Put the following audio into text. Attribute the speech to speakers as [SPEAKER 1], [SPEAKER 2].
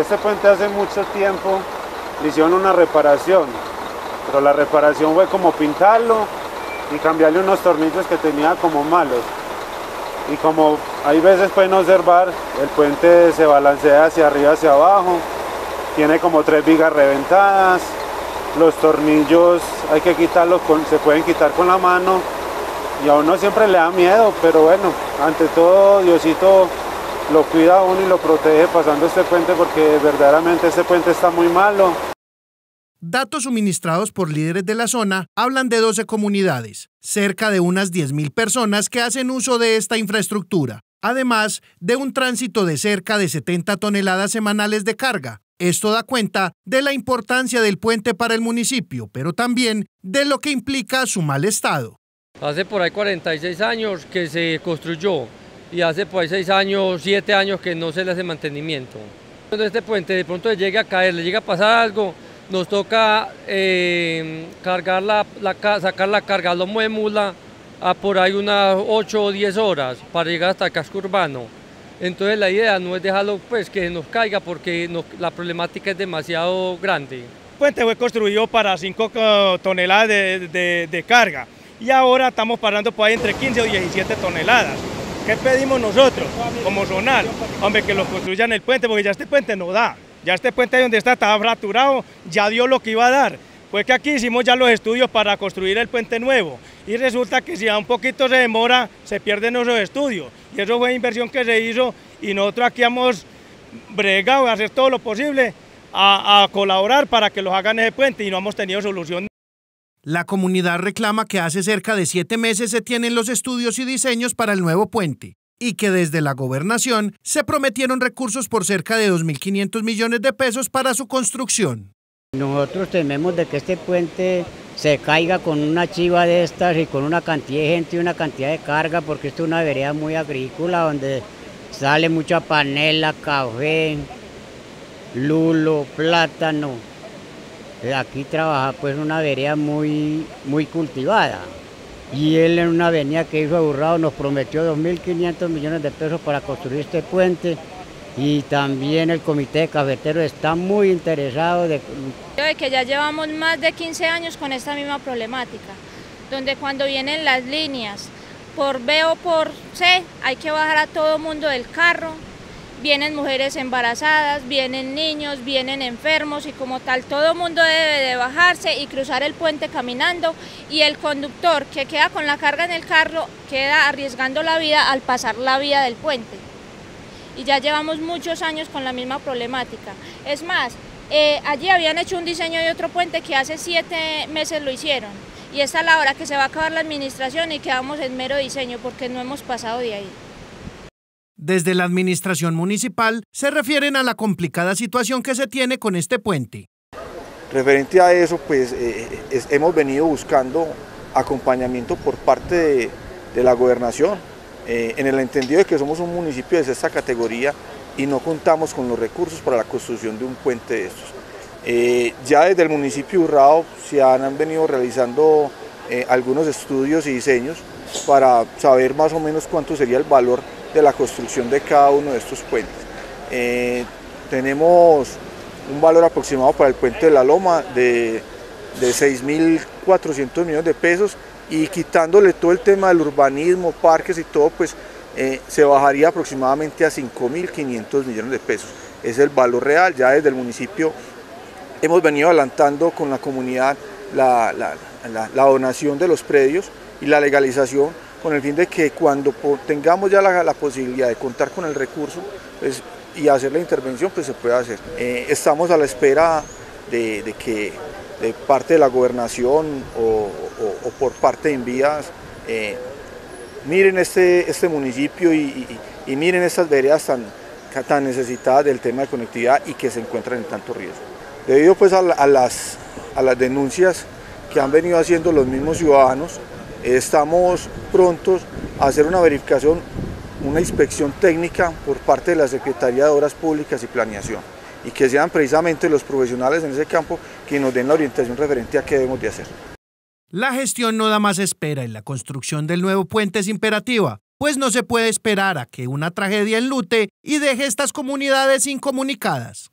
[SPEAKER 1] Este puente hace mucho tiempo le hicieron una reparación, pero la reparación fue como pintarlo y cambiarle unos tornillos que tenía como malos. Y como hay veces pueden observar, el puente se balancea hacia arriba, hacia abajo, tiene como tres vigas reventadas, los tornillos hay que quitarlos, se pueden quitar con la mano y a uno siempre le da miedo, pero bueno, ante todo Diosito lo cuida a uno y lo protege pasando este puente porque verdaderamente este puente está muy malo.
[SPEAKER 2] Datos suministrados por líderes de la zona hablan de 12 comunidades, cerca de unas 10.000 personas que hacen uso de esta infraestructura, además de un tránsito de cerca de 70 toneladas semanales de carga. Esto da cuenta de la importancia del puente para el municipio, pero también de lo que implica su mal estado.
[SPEAKER 3] Hace por ahí 46 años que se construyó y hace ahí 6 años, 7 años que no se le hace mantenimiento. Cuando este puente de pronto llega a caer, le llega a pasar algo, nos toca eh, cargar la, sacar la carga lomo de mula a por ahí unas 8 o 10 horas para llegar hasta el casco urbano. Entonces la idea no es dejarlo pues que nos caiga porque la problemática es demasiado grande.
[SPEAKER 4] El puente fue construido para 5 toneladas de, de carga y ahora estamos parando por ahí entre 15 o 17 toneladas. ¿Qué pedimos nosotros como zonal? Hombre, que lo construyan el puente, porque ya este puente no da. Ya este puente donde está estaba fracturado, ya dio lo que iba a dar. Pues que aquí hicimos ya los estudios para construir el puente nuevo y resulta que si a un poquito se demora, se pierden esos estudios. Y eso fue inversión que se hizo y nosotros aquí hemos bregado a hacer todo lo posible a colaborar para que los hagan ese puente y no hemos tenido solución.
[SPEAKER 2] La comunidad reclama que hace cerca de siete meses se tienen los estudios y diseños para el nuevo puente y que desde la gobernación se prometieron recursos por cerca de 2.500 millones de pesos para su construcción.
[SPEAKER 5] Nosotros tememos de que este puente se caiga con una chiva de estas y con una cantidad de gente y una cantidad de carga, porque esto es una vereda muy agrícola donde sale mucha panela, café, lulo, plátano, Aquí trabaja pues una vereda muy, muy cultivada. Y él en una avenida que hizo aburrado nos prometió 2.500 millones de pesos para construir este puente y también el comité de cafeteros está muy interesado de...
[SPEAKER 6] de que ya llevamos más de 15 años con esta misma problemática, donde cuando vienen las líneas por B o por C hay que bajar a todo mundo del carro, vienen mujeres embarazadas, vienen niños, vienen enfermos y como tal todo mundo debe de bajarse y cruzar el puente caminando y el conductor que queda con la carga en el carro queda arriesgando la vida al pasar la vía del puente. Y ya llevamos muchos años con la misma problemática. Es más, eh, allí habían hecho un diseño de otro puente que hace siete meses lo hicieron. Y esta es la hora que se va a acabar la administración y quedamos en mero diseño porque no hemos pasado de ahí.
[SPEAKER 2] Desde la administración municipal se refieren a la complicada situación que se tiene con este puente.
[SPEAKER 7] Referente a eso, pues eh, hemos venido buscando acompañamiento por parte de, la gobernación, eh, en el entendido de que somos un municipio de sexta categoría y no contamos con los recursos para la construcción de un puente de estos. Eh, ya desde el municipio de Urrao se han, venido realizando algunos estudios y diseños para saber más o menos cuánto sería el valor de la construcción de cada uno de estos puentes. Eh, tenemos un valor aproximado para el puente de la Loma de, de 6.400 millones de pesos y quitándole todo el tema del urbanismo, parques y todo, pues eh, se bajaría aproximadamente a 5.500 millones de pesos. Es el valor real, ya desde el municipio hemos venido adelantando con la comunidad la, la donación de los predios y la legalización con el fin de que cuando tengamos ya la, posibilidad de contar con el recurso pues, y hacer la intervención, pues se pueda hacer. Eh, estamos a la espera de, que parte de la gobernación o, por parte de Envías eh, miren este, este municipio y, miren estas veredas tan, tan necesitadas del tema de conectividad y que se encuentran en tanto riesgo. Debido pues a, las, a las denuncias que han venido haciendo los mismos ciudadanos, Estamos prontos a hacer una verificación, una inspección técnica por parte de la Secretaría de Obras Públicas y Planeación y que sean precisamente los profesionales en ese campo que nos den la orientación referente a qué debemos de hacer.
[SPEAKER 2] La gestión no da más espera y la construcción del nuevo puente es imperativa, pues no se puede esperar a que una tragedia enlute y deje estas comunidades incomunicadas.